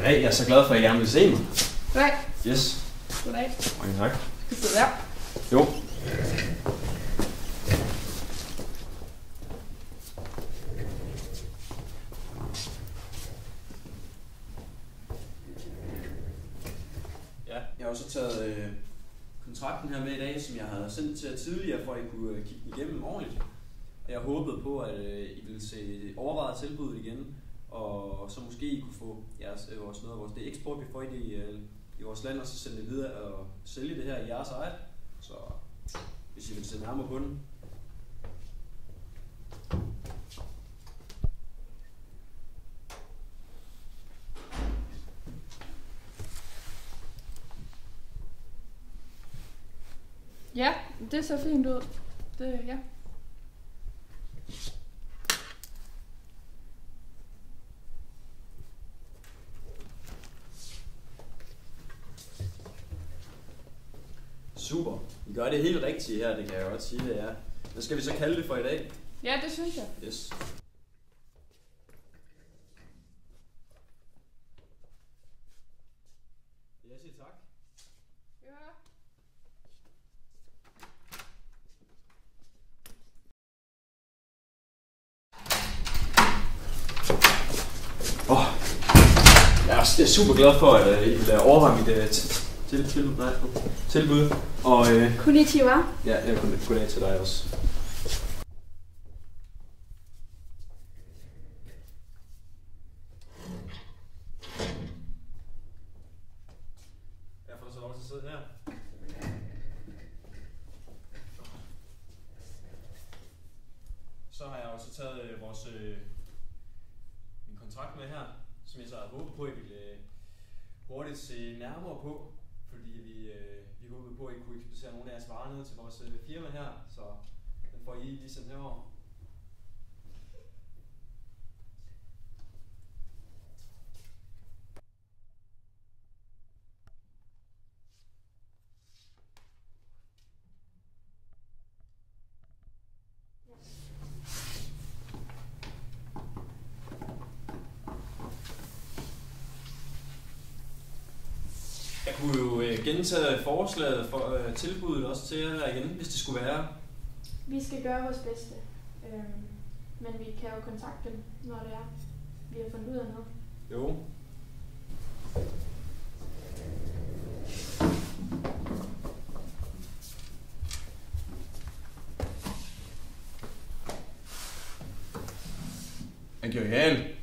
Goddag, jeg er så glad for, at I gerne vil se mig. Goddag. Yes, Goddag. mange tak. Skal du sidde der? Jo. Ja, jeg har også taget øh, kontrakten her med i dag, som jeg havde sendt til jer tidligere, for at I kunne øh, kigge den igennem ordentligt. Og jeg håbede på, at øh, I ville se overvejet tilbuddet igen, og så måske I kunne få jeres, øh, vores, noget af vores det eksport, vi får ind i, øh, i vores land, og så sende det videre og sælge det her i jeres eget. Så hvis I vil se nærmere på den. Ja, det ser fint ud. Det, ja. Super. I gør det helt rigtigt her, det kan jeg godt sige, det er. Hvad skal vi så kalde det for i dag? Ja, det synes jeg. Yes. Jeg siger tak. Ja. Åh, jeg er er super glad for, at I vil overveje mit øh, til, til, til, nej, tilbud. Og øh, Konnichiwa. ja, jeg kunne goddag til dig også. Jeg får så lov til at sidde her. Så har jeg også taget øh, vores øh, min kontrakt med her, som jeg så havde håbet på, at I ville øh, hurtigt se nærmere på, fordi vi, øh, vi håbede på, at I kunne ekspedere nogle af jeres varer ned til vores øh, firma her, så den får I lige sendt herover. Jeg kunne jo øh, gentage forslaget for øh, tilbuddet også til jer igen, hvis det skulle være. Vi skal gøre vores bedste. Øhm, men vi kan jo kontakte dem, når det er, vi har fundet ud af noget. Jo. Er genial.